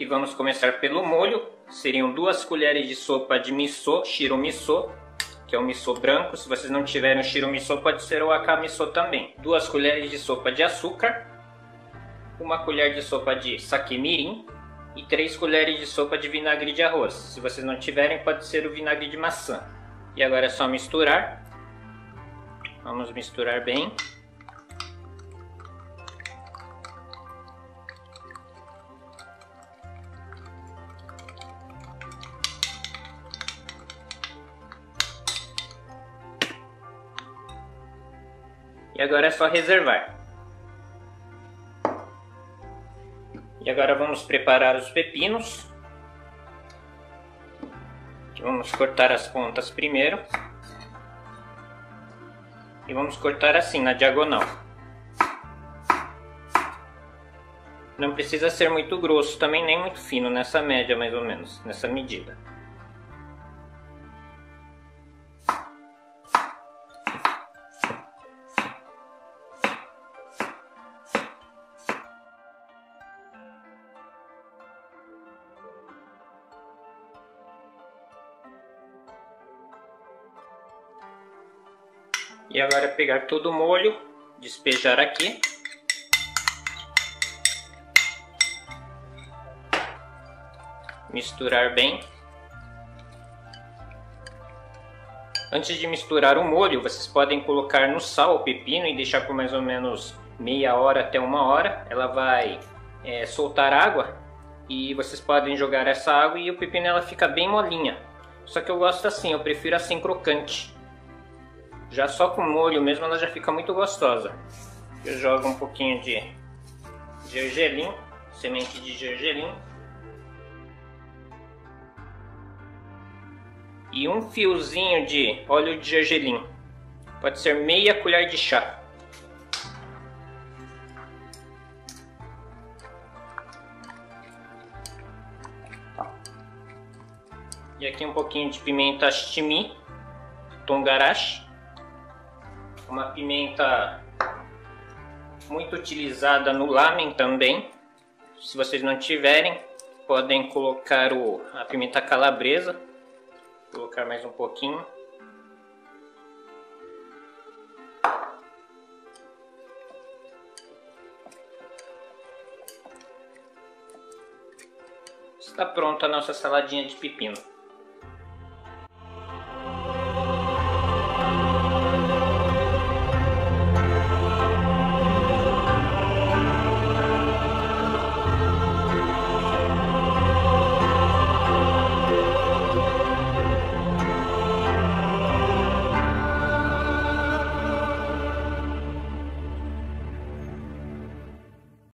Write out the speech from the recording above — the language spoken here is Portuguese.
E vamos começar pelo molho. Seriam duas colheres de sopa de miso, shiro miso, que é o miso branco. Se vocês não tiverem o shiro miso, pode ser o aka miso também. Duas colheres de sopa de açúcar, uma colher de sopa de sake mirim e três colheres de sopa de vinagre de arroz. Se vocês não tiverem, pode ser o vinagre de maçã. E agora é só misturar. Vamos misturar bem. E agora é só reservar. E agora vamos preparar os pepinos. Vamos cortar as pontas primeiro. E vamos cortar assim, na diagonal. Não precisa ser muito grosso também, nem muito fino, nessa média mais ou menos, nessa medida. E agora pegar todo o molho, despejar aqui. Misturar bem. Antes de misturar o molho, vocês podem colocar no sal o pepino e deixar por mais ou menos meia hora até uma hora. Ela vai é, soltar água e vocês podem jogar essa água e o pepino ela fica bem molinha. Só que eu gosto assim, eu prefiro assim crocante. Já só com molho mesmo ela já fica muito gostosa. Eu jogo um pouquinho de gergelim, semente de gergelim. E um fiozinho de óleo de gergelim. Pode ser meia colher de chá. E aqui um pouquinho de pimenta chimi, tongarashi uma pimenta muito utilizada no lamen também. Se vocês não tiverem, podem colocar o, a pimenta calabresa. Vou colocar mais um pouquinho. Está pronta a nossa saladinha de pepino.